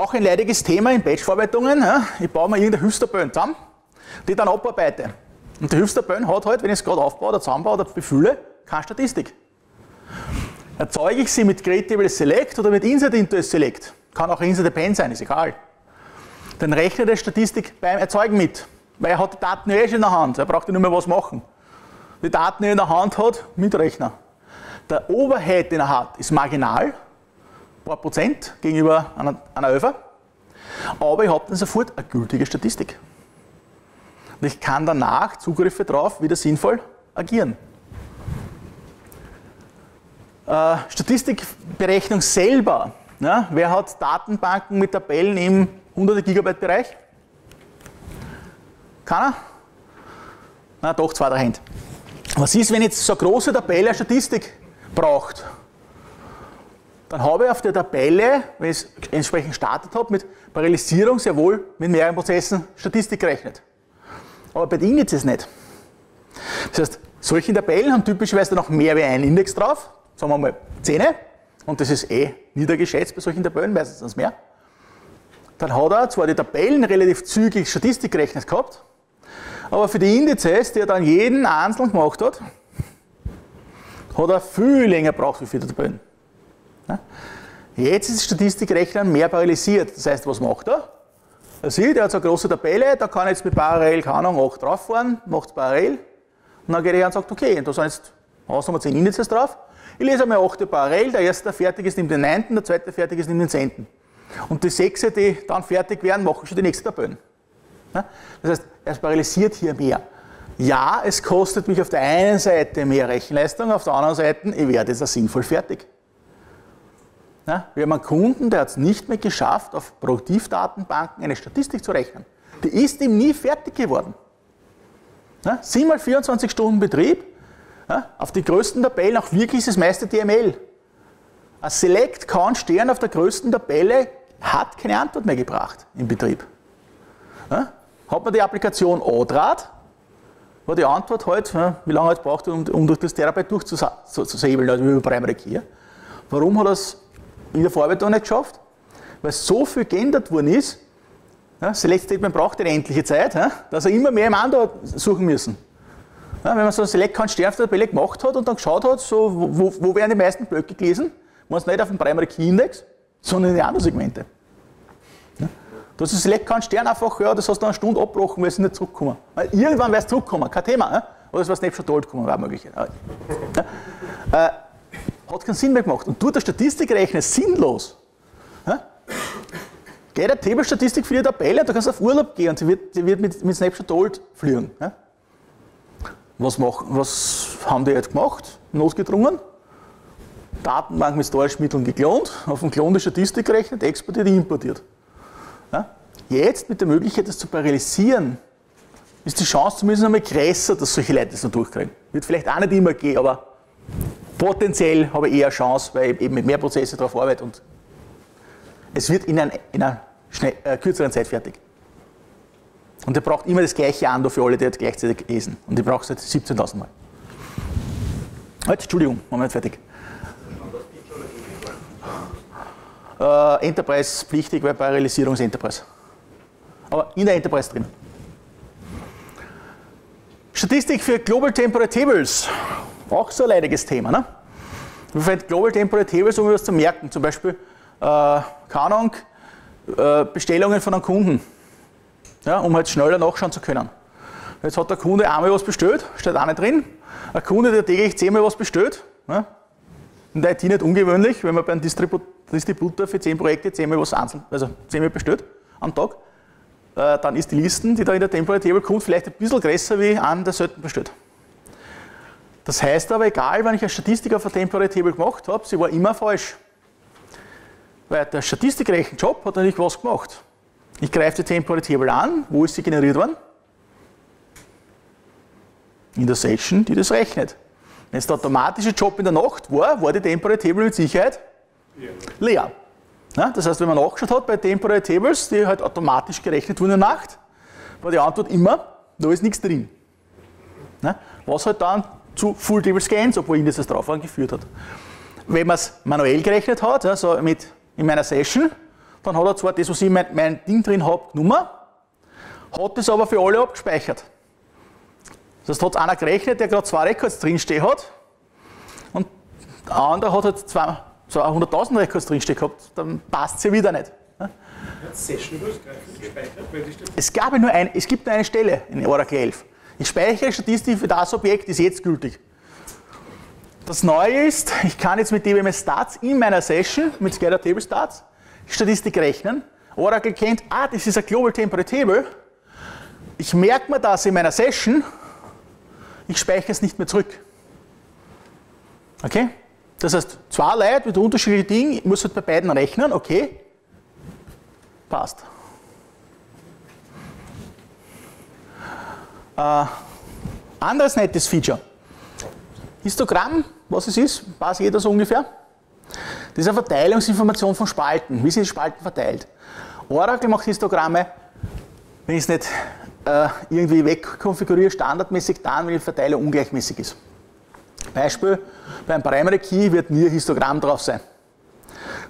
Auch ein leidiges Thema in Batchverarbeitungen. Ich baue mir irgendeine Hilfstabellen zusammen, die dann abarbeite. Und die Hilfstabellen hat halt, wenn ich es gerade aufbaue oder zusammenbaue oder befülle, keine Statistik. Erzeuge ich sie mit Creatable Select oder mit Insert into Select? Kann auch Insert Append sein, ist egal. Dann rechnet er Statistik beim Erzeugen mit, weil er hat die Daten ja eh schon in der Hand, er braucht ja nur mehr was machen. Die Daten, die er in der Hand hat, Mitrechner. Der Overhead, den er hat, ist marginal, paar Prozent gegenüber einer, einer Öfer, aber ich habe dann sofort eine gültige Statistik. Und ich kann danach Zugriffe darauf wieder sinnvoll agieren. Äh, Statistikberechnung selber. Ja, wer hat Datenbanken mit Tabellen im 100 Gigabyte Bereich? Keiner? Na doch, zwei, drei Hände. Was ist, wenn jetzt so eine große Tabelle eine Statistik braucht? Dann habe ich auf der Tabelle, wenn ich es entsprechend gestartet habe, mit Parallelisierung sehr wohl mit mehreren Prozessen Statistik gerechnet. Aber bei den Indizes nicht. Das heißt, solche Tabellen haben typischerweise noch mehr wie einen Index drauf, sagen wir mal 10, und das ist eh niedergeschätzt bei solchen Tabellen, meistens mehr. Dann hat er zwar die Tabellen relativ zügig Statistik gerechnet gehabt, aber für die Indizes, die er dann jeden einzeln gemacht hat, hat er viel länger gebraucht wie für die Tabellen. Jetzt ist Statistikrechner mehr parallelisiert. Das heißt, was macht er? Er sieht, er hat so eine große Tabelle, da kann jetzt mit Parallel, keine Ahnung, 8 drauf fahren, macht es parallel. Und dann geht er und sagt, okay, und da sind jetzt Hausnummer 10 Indizes drauf. Ich lese einmal 8 parallel, der erste, der fertig ist, nimmt den 9., der zweite, fertig ist, nimmt den 10. Und die 6, die dann fertig werden, machen schon die nächste Tabellen. Das heißt, er parallelisiert hier mehr. Ja, es kostet mich auf der einen Seite mehr Rechenleistung, auf der anderen Seite, ich werde jetzt sinnvoll fertig. Ja, wir haben einen Kunden, der hat es nicht mehr geschafft, auf Produktivdatenbanken eine Statistik zu rechnen. Die ist ihm nie fertig geworden. Ja, 7 mal 24 Stunden Betrieb, ja, auf die größten Tabellen, auch wirklich das meiste DML. Ein Select Count Stern auf der größten Tabelle hat keine Antwort mehr gebracht im Betrieb. Ja, hat man die Applikation Odrat, war die Antwort halt, wie lange es braucht, um, um, durch das Terabyte durchzusäbeln, also über Primary Key. Warum hat es in der Verarbeitung nicht geschafft? Weil so viel geändert worden ist, ja, Select Statement braucht eine endliche Zeit, ja, dass er immer mehr im Andor suchen müssen. Ja, wenn man so ein Select auf der Tabelle gemacht hat und dann geschaut hat, so, wo, wo werden die meisten Blöcke gelesen, waren es nicht auf dem Primary Key Index, sondern in die anderen Segmente. Du hast das Select keinen Stern einfach, ja, das hast du eine Stunde abgebrochen, weil es nicht zurückkommen. Weil irgendwann wäre es zurückkommen, kein Thema. Ne? Oder es war Snapshot Old gekommen, war möglich. Ja. Hat keinen Sinn mehr gemacht. Und du der Statistik rechnen, sinnlos. Ja? Geh der Table-Statistik für die Tabelle, du kannst auf Urlaub gehen und sie wird, sie wird mit, mit Snapshot Old fliegen. Ja? Was, machen, was haben die jetzt gemacht? Notgedrungen? Datenbank mit Storage-Mitteln geklont, auf dem Klon die Statistik gerechnet, exportiert, importiert. Ja? Jetzt mit der Möglichkeit, das zu parallelisieren, ist die Chance zumindest einmal größer, dass solche Leute das noch durchkriegen. Wird vielleicht auch nicht immer gehen, aber potenziell habe ich eher Chance, weil ich eben mit mehr Prozesse darauf arbeite und es wird in, ein, in einer schnell, äh, kürzeren Zeit fertig. Und er braucht immer das gleiche Ando für alle, die jetzt gleichzeitig lesen. Und ich brauche es jetzt 17.000 Mal. Halt, Entschuldigung, Moment, fertig. Äh, Enterprise pflichtig, weil Parallelisierung ist Enterprise. Aber in der Enterprise drin. Statistik für Global Temporary Tables. Auch so ein leidiges Thema. Ne? Wir verwenden Global Temporary Tables, um etwas zu merken. Zum Beispiel, äh, keine Ahnung, äh, Bestellungen von einem Kunden. Ja, um halt schneller nachschauen zu können. Jetzt hat der Kunde einmal was bestellt, steht auch nicht drin. Ein Kunde, der täglich zehnmal was bestellt, ne? in der IT nicht ungewöhnlich, wenn man beim Distribut Distributor für 10 Projekte 10 Mal was einzeln, also 10 Mal bestellt am Tag, äh, dann ist die Listen, die da in der Temporary Table kommt, vielleicht ein bisschen größer wie an der selten bestellt. Das heißt aber, egal, wenn ich eine Statistik auf der Temporary Table gemacht habe, sie war immer falsch. Weil der Statistikrechenjob hat natürlich was gemacht. Ich greife die Temporary Table an, wo ist sie generiert worden? In der Session, die das rechnet. Wenn es der automatische Job in der Nacht war, war die Temporary Table mit Sicherheit leer. Ja, das heißt, wenn man nachgeschaut hat bei Temporary Tables, die halt automatisch gerechnet wurden in der Nacht, war die Antwort immer, da ist nichts drin. Ja, was halt dann zu Full Table Scans, obwohl Indices drauf waren, geführt hat. Wenn man es manuell gerechnet hat, also mit, in meiner Session, dann hat er zwar das, was ich mein, mein Ding drin habe, genommen, hat das aber für alle abgespeichert. Das heißt, hat einer gerechnet, der gerade zwei Records drinstehen hat und der andere hat halt 200.000 Records drinstehen gehabt, dann passt es ja wieder nicht. Es, gab nur ein, es gibt nur eine Stelle in Oracle 11. Ich speichere Statistik für das Objekt, ist jetzt gültig. Das Neue ist, ich kann jetzt mit DBMS Stats in meiner Session, mit Scatter Table Stats, Statistik rechnen. Oracle kennt, ah, das ist ein Global Temporary Table. Ich merke mir das in meiner Session, ich speichere es nicht mehr zurück. Okay? Das heißt, zwei Leute mit unterschiedlichen Dingen, ich muss halt bei beiden rechnen, okay? Passt. Äh, anderes nettes Feature. Histogramm, was es ist, weiß jeder so ungefähr. Das ist eine Verteilungsinformation von Spalten. Wie sind Spalten verteilt? Oracle macht Histogramme, wenn ich es nicht äh, irgendwie wegkonfiguriere, standardmäßig dann, wenn die Verteilung ungleichmäßig ist. Beispiel, beim Primary Key wird nie ein Histogramm drauf sein.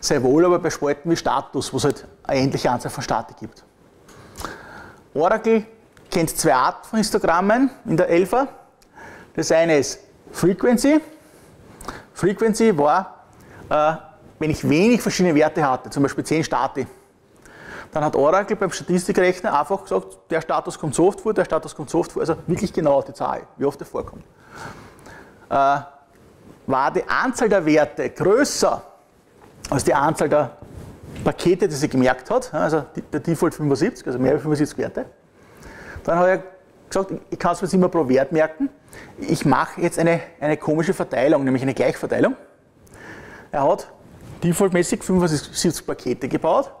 Sehr wohl aber bei Spalten wie Status, wo es halt eine endliche Anzahl von Stati gibt. Oracle kennt zwei Arten von Histogrammen in der Elfer. Das eine ist Frequency. Frequency war, äh, wenn ich wenig verschiedene Werte hatte, zum Beispiel 10 Stati. Dann hat Oracle beim Statistikrechner einfach gesagt, der Status kommt so oft vor, der Status kommt so oft vor, also wirklich genau die Zahl, wie oft er vorkommt. Äh, war die Anzahl der Werte größer als die Anzahl der Pakete, die sie gemerkt hat, also der Default 75, also mehr als 75 Werte, dann hat er gesagt, ich kann es mir immer pro Wert merken. Ich mache jetzt eine, eine komische Verteilung, nämlich eine Gleichverteilung. Er hat defaultmäßig 75 Pakete gebaut,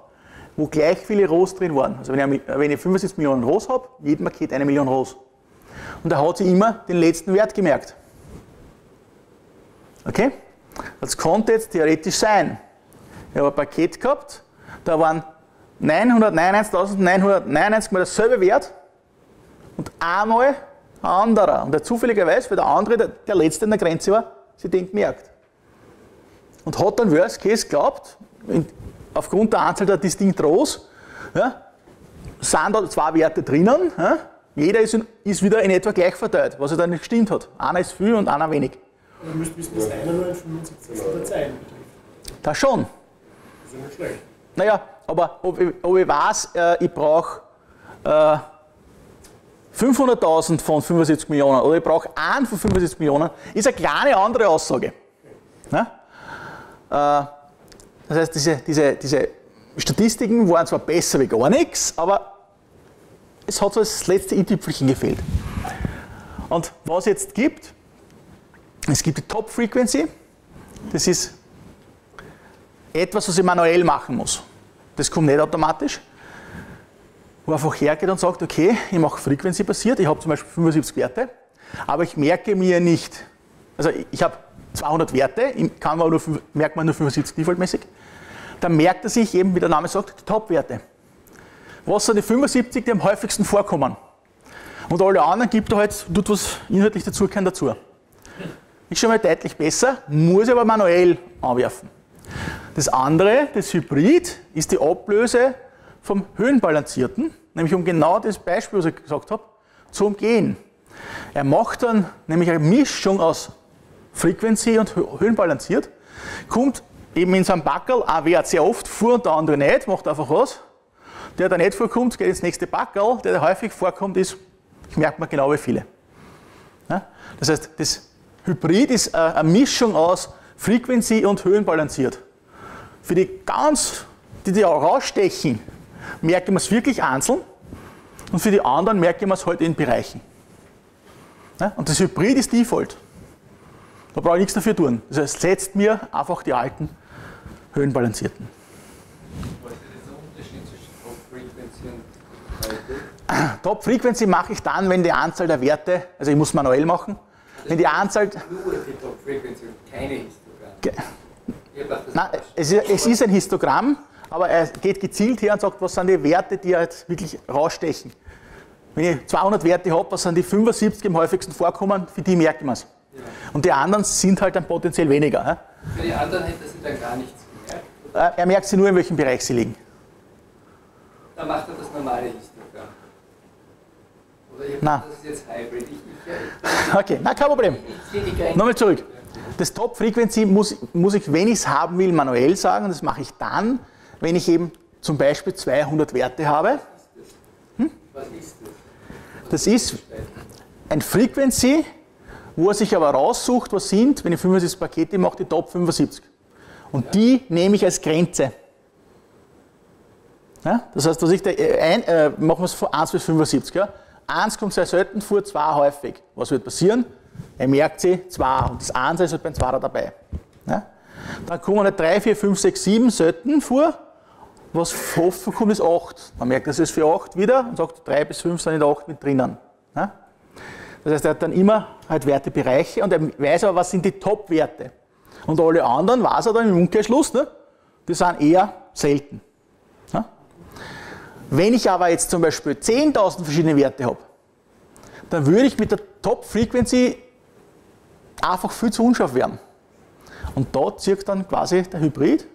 wo gleich viele Rows drin waren. Also wenn ich, wenn ich 75 Millionen Rows habe, jedem Paket eine Million Rows. Und er hat sich immer den letzten Wert gemerkt. Okay? Das konnte jetzt theoretisch sein. Ich habe ein Paket gehabt, da waren 999.999 mal dasselbe Wert und einmal ein anderer. Und der zufälligerweise, weil der andere der, der letzte in der Grenze war, sich den gemerkt. Und hat dann Worst Case glaubt, in, aufgrund der Anzahl der Distinct Rows, ja, sind da zwei Werte drinnen, ja, jeder ist, in, ist, wieder in etwa gleich verteilt, was ja dann nicht gestimmt hat. Einer ist viel und einer wenig. Aber ihr müsst wissen, dass einer nur ein 75. der Zeilen betrifft. Das schon. Das ist ja nicht schlecht. Naja, aber ob ich, ob ich weiß, äh, ich brauche äh, 500.000 von 75 Millionen oder ich brauche einen von 75 Millionen, ist eine kleine andere Aussage. Ja? Äh, das heißt, diese, diese, diese Statistiken waren zwar besser wie gar nichts, aber es hat so das letzte i-Tüpfelchen gefehlt. Und was es jetzt gibt, es gibt die Top Frequency, das ist etwas, was ich manuell machen muss. Das kommt nicht automatisch wo einfach hergeht und sagt, okay, ich mache Frequency basiert, ich habe zum Beispiel 75 Werte, aber ich merke mir nicht, also ich habe 200 Werte, kann man nur, merkt man nur 75 defaultmäßig, dann merkt er sich eben, wie der Name sagt, die Top-Werte. Was sind die 75, die am häufigsten vorkommen? Und alle anderen gibt er halt, tut was inhaltlich dazu, kein dazu. Ist schon mal deutlich besser, muss aber manuell anwerfen. Das andere, das Hybrid, ist die Ablöse vom Höhenbalancierten nämlich um genau das Beispiel, was ich gesagt habe, zu umgehen. Er macht dann nämlich eine Mischung aus Frequency und Höhenbalanciert, kommt eben in seinem Backel ein Wert sehr oft vor und der andere nicht, macht einfach was. Der, der nicht vorkommt, geht ins nächste Backel, der, der häufig vorkommt, ist, ich merke mir genau wie viele. Das heißt, das Hybrid ist eine Mischung aus Frequency und Höhenbalanciert. Für die ganz, die da rausstechen, merke man es wirklich einzeln und für die anderen merke man es halt in Bereichen. Und das Hybrid ist Default. Da brauche ich nichts dafür tun. Das heißt, setzt mir einfach die alten Höhenbalancierten. Was ist der Unterschied zwischen Top Frequency und Top Frequency mache ich dann, wenn die Anzahl der Werte, also ich muss manuell machen, wenn die Anzahl. Nur die Top Frequency und keine Histogramme. Ge Ich Nein, es ist, es ist ein Histogramm, aber er geht gezielt her und sagt, was sind die Werte, die jetzt wirklich rausstechen. Wenn ich 200 Werte habe, was sind die 75 am häufigsten vorkommen, für die merkt man es. Ja. Und die anderen sind halt dann potenziell weniger. Für die anderen hätte sie dann gar nichts gemerkt. Äh, Er merkt sie nur, in welchem Bereich sie liegen. dann macht er das normale Histogramm. Oder ich, das ist jetzt Hybrid. Ich, ich, Okay, na kein Problem. ich. Nochmal zurück. Das Top-Frequency muss, muss ich, wenn ich es haben will, manuell sagen. Und das mache ich dann, wenn ich eben zum Beispiel 200 Werte habe. Ist das? Ist ein Frequency, wo er sich aber raussucht, was sind, wenn ich 75 Pakete mache, die Top 75. Und die nehme ich als Grenze. Ja? Das heißt, was ich da, äh, ein, äh, machen wir es von 1 bis 75. Ja? 1 kommt sehr selten vor, 2 häufig. Was wird passieren? Er merkt sich 2 und das 1 ist halt beim 2 dabei. Ja? Dann kommen halt 3, 4, 5, 6, 7 selten vor. Was hoffen kommt, ist 8. Man merkt, das ist für 8 wieder und sagt, 3 bis 5 sind in der 8 mit drinnen. Ja? Das heißt, er hat dann immer halt Wertebereiche und er weiß aber, was sind die Top-Werte. Und alle anderen weiß er dann im Umkehrschluss, ne? die sind eher selten. Ja? Wenn ich aber jetzt zum Beispiel 10.000 verschiedene Werte habe, dann würde ich mit der Top-Frequency einfach viel zu unscharf werden. Und da zieht dann quasi der Hybrid.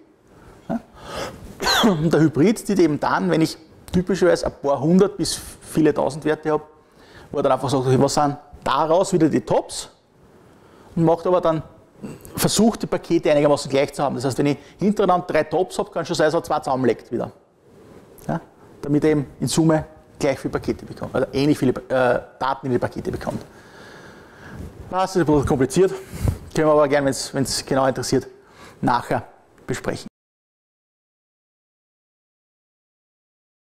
Der Hybrid zieht eben dann, wenn ich typischerweise ein paar hundert bis viele tausend Werte habe, wo er dann einfach sagt, was sind daraus wieder die Tops und macht aber dann, versucht die Pakete einigermaßen gleich zu haben. Das heißt, wenn ich hintereinander drei Tops habe, kann schon sein, dass er zwei zusammenlegt wieder. Ja? Damit er eben in Summe gleich viele Pakete bekommt, also ähnlich viele äh, Daten in die Pakete bekommt. Das ist ein bisschen kompliziert, können wir aber gerne, wenn es genau interessiert, nachher besprechen.